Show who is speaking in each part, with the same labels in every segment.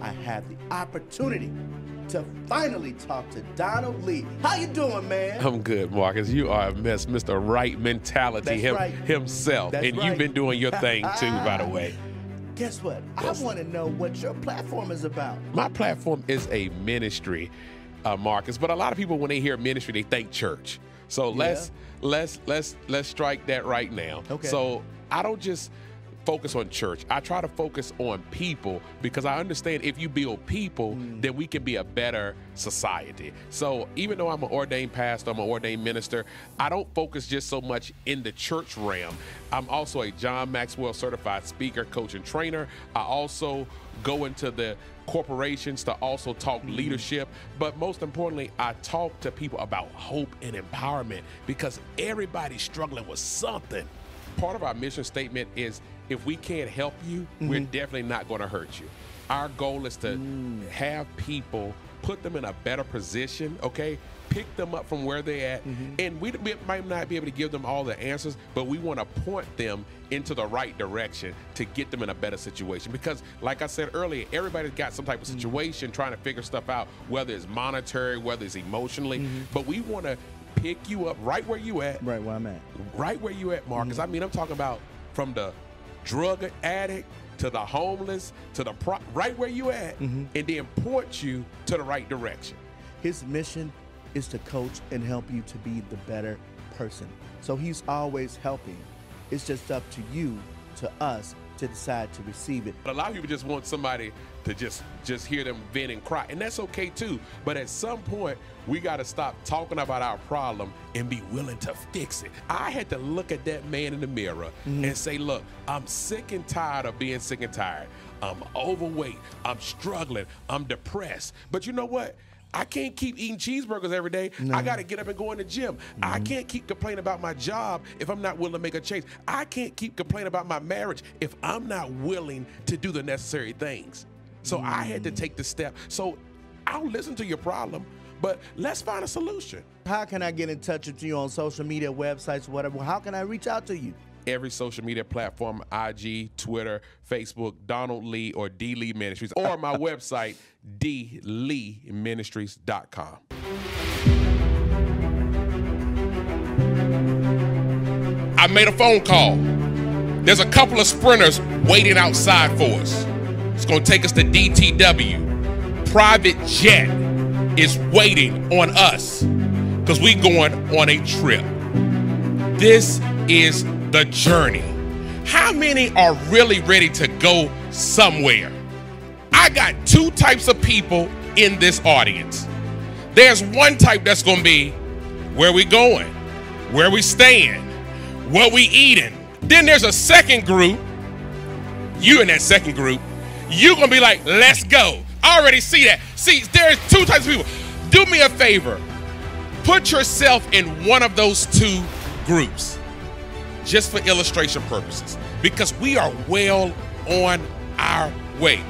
Speaker 1: I have the opportunity to finally talk to Donald Lea. How you doing, man?
Speaker 2: I'm good, Marcus. You are a mess, Mr. Wright Mentality
Speaker 1: That's
Speaker 2: him,
Speaker 1: right.
Speaker 2: himself.
Speaker 1: That's
Speaker 2: and
Speaker 1: right.
Speaker 2: you've been doing your thing too, by the way.
Speaker 1: Guess what?
Speaker 2: Yes.
Speaker 1: I want to know what your platform is about.
Speaker 2: My platform is a ministry, uh, Marcus. But a lot of people, when they hear ministry, they think church. So let's let's let's let's strike that right now.
Speaker 1: Okay.
Speaker 2: So I don't just focus on church. I try to focus on people because I understand if you build people,
Speaker 1: Mm.
Speaker 2: then we can be a better society. So even though I'm an ordained pastor, I'm an ordained minister, I don't focus just so much in the church realm. I'm also a John Maxwell certified speaker, coach, and trainer. I also go into the corporations to also talk leadership. But most importantly, I talk to people about hope and empowerment because everybody's struggling with something. Part of our mission statement is if we can't help you, we're mm-hmm. definitely not going to hurt you. Our goal is to mm. have people put them in a better position, okay? Pick them up from where they're at. Mm-hmm. And we, we might not be able to give them all the answers, but we want to point them into the right direction to get them in a better situation. Because, like I said earlier, everybody's got some type of mm. situation trying to figure stuff out, whether it's monetary, whether it's emotionally. Mm-hmm. But we want to pick you up right where you at,
Speaker 1: Right where I'm at.
Speaker 2: right where you at, Marcus. I mean, I'm talking about from the drug addict to the homeless to the pro- right where you at, mm-hmm. and then point you to the right direction.
Speaker 1: His mission is to coach and help you to be the better person. So he's always helping. It's just up to you, to us, to decide to receive it.
Speaker 2: But a lot of people just want somebody to just just hear them vent and cry, and that's okay too. But at some point, we got to stop talking about our problem and be willing to fix it. I had to look at that man in the mirror mm-hmm. and say, "Look, I'm sick and tired of being sick and tired. I'm overweight. I'm struggling. I'm depressed. But you know what?" I can't keep eating cheeseburgers every day. I got to get up and go in the gym. I mm-hmm. can't keep complaining about my job if I'm not willing to make a change. I can't keep complaining about my marriage if I'm not willing to do the necessary things. So I had to mm. take the step. So I'll listen to your problem, but let's find a solution.
Speaker 1: How can I get in touch with you on social media, websites, whatever? How can I reach out to you?
Speaker 2: Every social media platform IG, Twitter, Facebook, Donald Lea or D Lea Ministries, or my website, dleaministries.com. I made a phone call. There's a couple of sprinters waiting outside for us. It's going to take us to DTW. Private jet is waiting on us because we going on a trip. This is the journey. How many are really ready to go somewhere? I got two types of people in this audience. There's one type that's going to be where we going, where we staying, what we eating. Then there's a second group. You in that second group, you're going to be like, let's go. I already see that. See, there's two types of people. Do me a favor. Put yourself in one of those two groups just for illustration purposes because we are well on our way.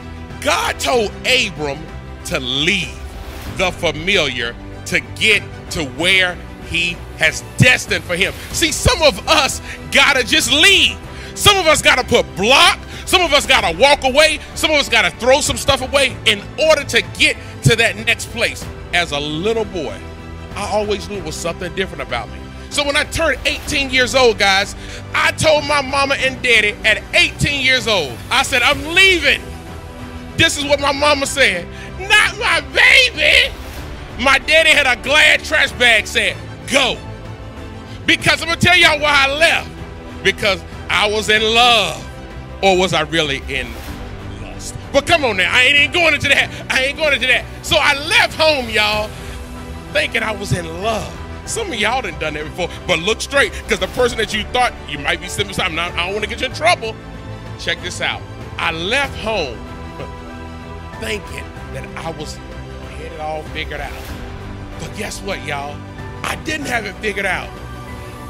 Speaker 2: God told Abram to leave the familiar to get to where he has destined for him. See, some of us gotta just leave. Some of us gotta put block. Some of us gotta walk away. Some of us gotta throw some stuff away in order to get to that next place. As a little boy, I always knew it was something different about me. So when I turned 18 years old, guys, I told my mama and daddy at 18 years old, I said, I'm leaving. This is what my mama said. Not my baby. My daddy had a glad trash bag said, go. Because I'm gonna tell y'all why I left. Because I was in love. Or was I really in lust? But come on now, I ain't going into that. I ain't going into that. So I left home, y'all, thinking I was in love. Some of y'all done done that before, but look straight, because the person that you thought you might be beside, now I don't want to get you in trouble. Check this out. I left home thinking that I was had it all figured out. But guess what, y'all? I didn't have it figured out.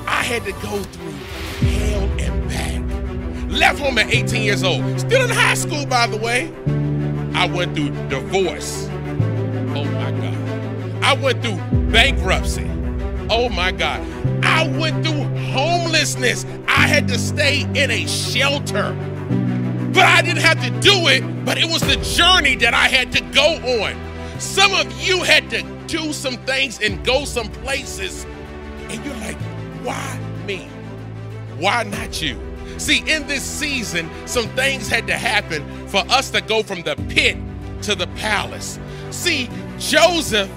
Speaker 2: I had to go through hell and back. Left home at 18 years old. Still in high school, by the way. I went through divorce. Oh my God. I went through bankruptcy. Oh my God. I went through homelessness. I had to stay in a shelter. But I didn't have to do it, but it was the journey that I had to go on. Some of you had to do some things and go some places, and you're like, why me? Why not you? See, in this season, some things had to happen for us to go from the pit to the palace. See, Joseph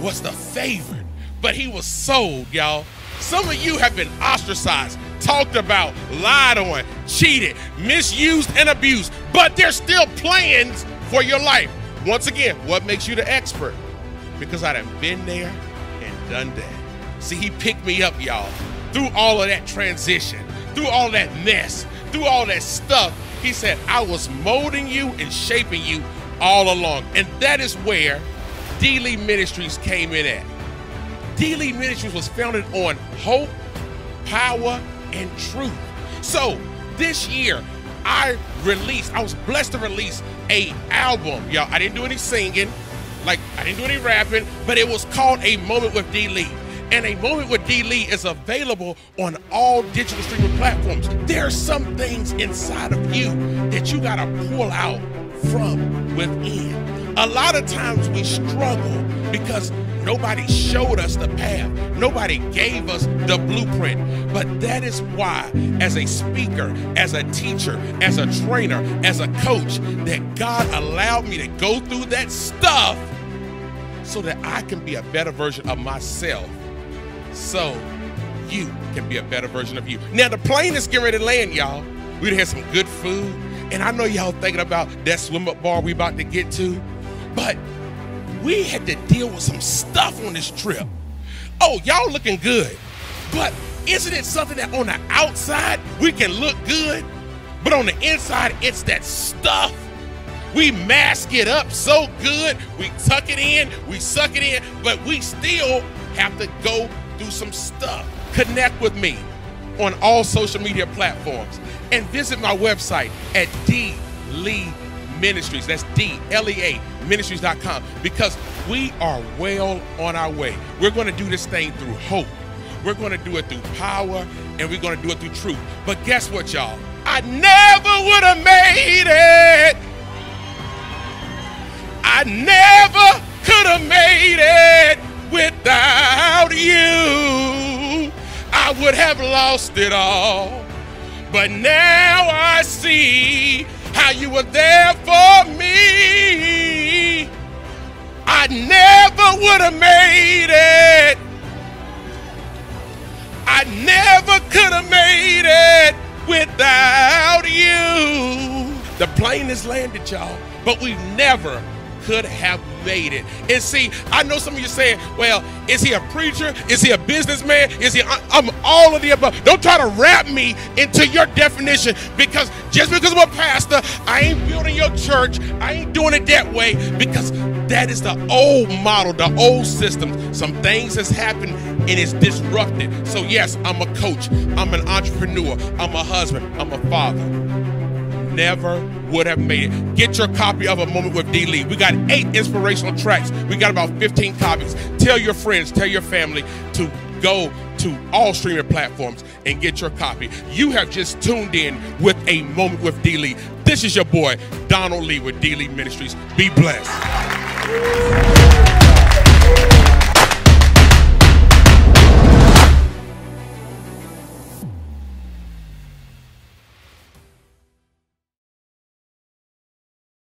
Speaker 2: was the favorite, but he was sold, y'all. Some of you have been ostracized, talked about, lied on, cheated, misused, and abused, but there's still plans for your life. Once again, what makes you the expert? Because I have been there and done that. See, he picked me up, y'all, through all of that transition through all that mess, through all that stuff, he said, I was molding you and shaping you all along. And that is where D Lea Ministries came in at. D Lea Ministries was founded on hope, power, and truth. So this year, I released, I was blessed to release a album. Y'all, I didn't do any singing, like I didn't do any rapping, but it was called A Moment with D Lea. And a moment with D. Lea is available on all digital streaming platforms. There are some things inside of you that you got to pull out from within. A lot of times we struggle because nobody showed us the path, nobody gave us the blueprint. But that is why, as a speaker, as a teacher, as a trainer, as a coach, that God allowed me to go through that stuff so that I can be a better version of myself so you can be a better version of you. Now, the plane is getting ready to land, y'all. We had some good food. And I know y'all thinking about that swim up bar we about to get to, but we had to deal with some stuff on this trip. Oh, y'all looking good. But isn't it something that on the outside we can look good, but on the inside it's that stuff? We mask it up so good, we tuck it in, we suck it in, but we still have to go do some stuff. Connect with me on all social media platforms and visit my website at D Lea Ministries. That's D L E A Ministries.com because we are well on our way. We're going to do this thing through hope. We're going to do it through power and we're going to do it through truth. But guess what, y'all? I never would have made it. I never could have made it Without you, I would have lost it all. But now I see how you were there for me. I never would have made it. I never could have made it without you. The plane has landed, y'all, but we've never could have made it. And see, I know some of you saying, well, is he a preacher? Is he a businessman? Is he, I'm all of the above. Don't try to wrap me into your definition because just because I'm a pastor, I ain't building your church. I ain't doing it that way because that is the old model, the old system. Some things has happened and it's disrupted. So yes, I'm a coach. I'm an entrepreneur. I'm a husband. I'm a father never would have made it. Get your copy of A Moment with D. Lea. We got eight inspirational tracks. We got about 15 copies. Tell your friends, tell your family to go to all streaming platforms and get your copy. You have just tuned in with A Moment with D. Lea. This is your boy, Donald Lea with D. Lea Ministries. Be blessed.